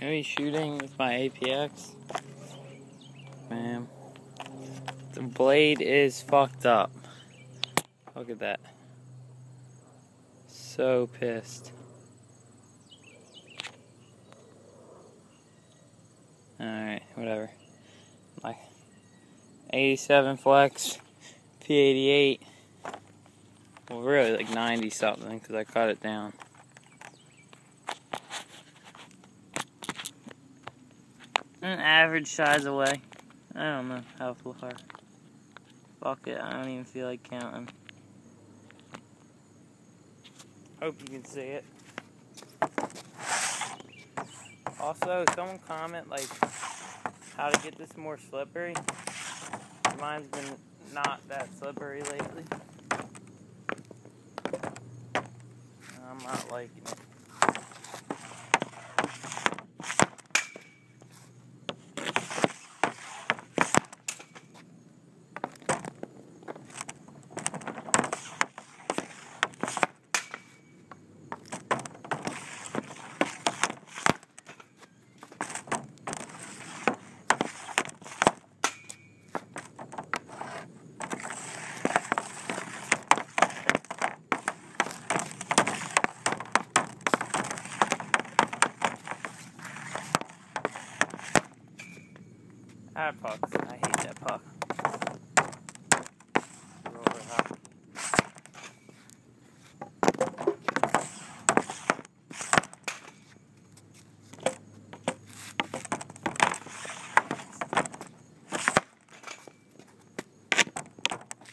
Gonna be shooting with my APX. Man, the blade is fucked up. Look at that. So pissed. Alright, whatever. My 87 flex, P88. Well, really like 90 something because I cut it down. An average size away. I don't know how far. Fuck it, I don't even feel like counting. Hope you can see it. Also, someone comment like how to get this more slippery. Mine's been not that slippery lately. I'm not liking it. Ah, pucks. I hate that puck.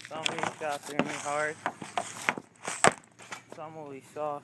Some of these got through me hard. Some will be soft.